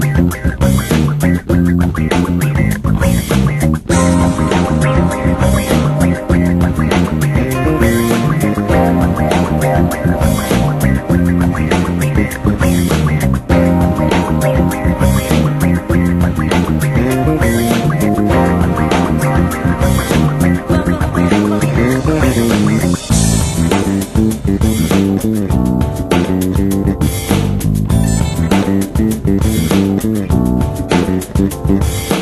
Thank you. Thank.